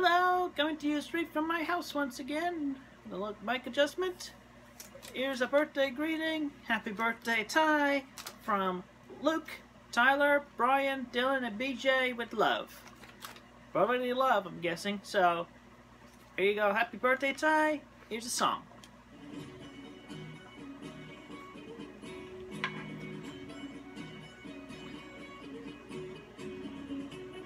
Hello, coming to you straight from my house once again. The look mic adjustment. Here's a birthday greeting. Happy birthday, Ty, from Luke, Tyler, Brian, Dylan, and BJ with love. Probably love, I'm guessing. So, here you go. Happy birthday, Ty. Here's a song.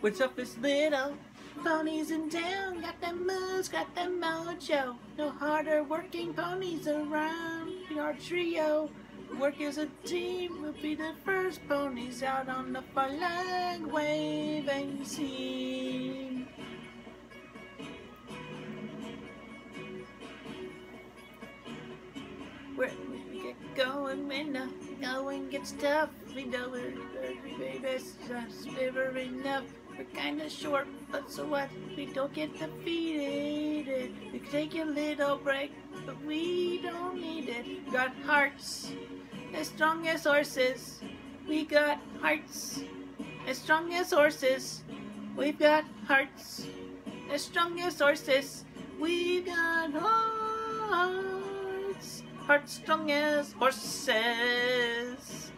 What's up, this little ponies in town? Got them moves, got them mojo. No harder working ponies around. We are trio. Work as a team. We'll be the first ponies out on the flag waving scene. Where we get going when the going gets tough. We know we're very best, just never enough. We're kinda short, but so what? We don't get defeated. We take a little break, but we don't need it. We got hearts as strong as horses. We got hearts as strong as horses. We've got hearts as strong as horses. We got hearts, hearts strong as horses.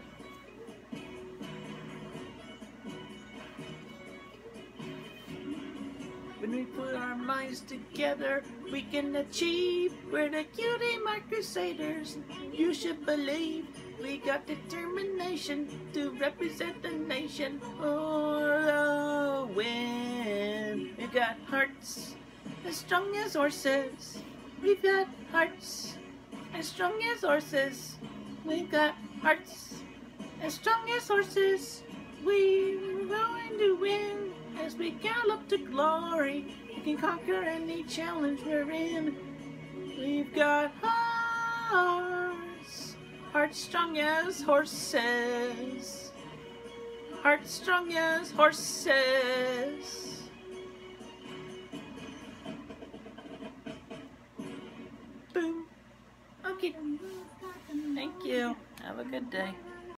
When we put our minds together, we can achieve. We're the cutie mark crusaders. You should believe we got determination to represent the nation for the win. We got hearts as strong as horses. We've got hearts as strong as horses. We've got hearts as strong as horses. We're going to gallop to glory. We can conquer any challenge we're in. We've got hearts, hearts strong as horses. Hearts strong as horses. Boom. Okay. Thank you. Have a good day.